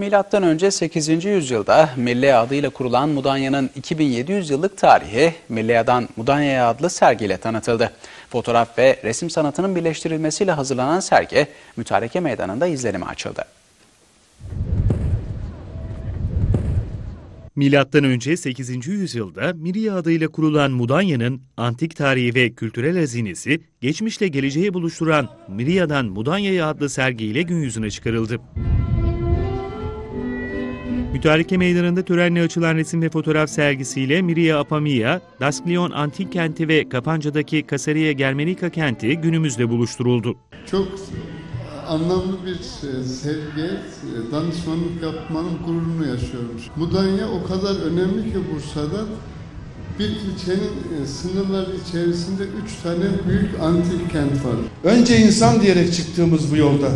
Milattan önce 8. yüzyılda Melleya adıyla kurulan Mudanya'nın 2700 yıllık tarihi Melleya'dan Mudanya'ya adlı sergiyle tanıtıldı. Fotoğraf ve resim sanatının birleştirilmesiyle hazırlanan sergi Mütareke Meydanı'nda izlenime açıldı. Milattan önce 8. yüzyılda Miriya adıyla kurulan Mudanya'nın antik tarihi ve kültürel hazinesi geçmişle geleceği buluşturan Miriya'dan Mudanya'ya adlı sergiyle gün yüzüne çıkarıldı. Mütareke Meydanı'nda törenle açılan resim ve fotoğraf sergisiyle Miriya Apamia, Dasklion Antik Kenti ve Kapanca'daki Kasaria Germanica Kenti günümüzde buluşturuldu. Çok anlamlı bir e, sevgi, e, danışmanlık yapmanın gururunu yaşıyorum. Mudanya o kadar önemli ki Bursa'da bir ilçenin e, sınırları içerisinde üç tane büyük antik kent var. Önce insan diyerek çıktığımız bu yolda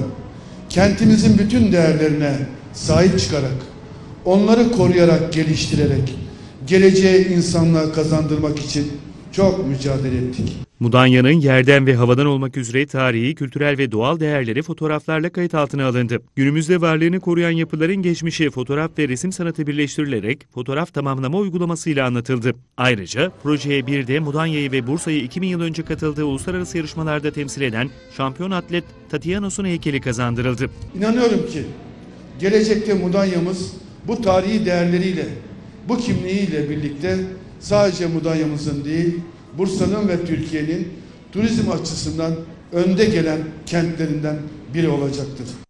kentimizin bütün değerlerine sahip çıkarak, onları koruyarak, geliştirerek, geleceğe insanlığa kazandırmak için çok mücadele ettik. Mudanya'nın yerden ve havadan olmak üzere tarihi, kültürel ve doğal değerleri fotoğraflarla kayıt altına alındı. Günümüzde varlığını koruyan yapıların geçmişi fotoğraf ve resim sanatı birleştirilerek fotoğraf tamamlama uygulamasıyla anlatıldı. Ayrıca projeye bir de Mudanya'yı ve Bursa'yı 2000 yıl önce katıldığı uluslararası yarışmalarda temsil eden şampiyon atlet Tatianos'un heykeli kazandırıldı. İnanıyorum ki gelecekte Mudanya'mız bu tarihi değerleriyle, bu kimliğiyle birlikte sadece Mudanya'mızın değil, Bursa'nın ve Türkiye'nin turizm açısından önde gelen kentlerinden biri olacaktır.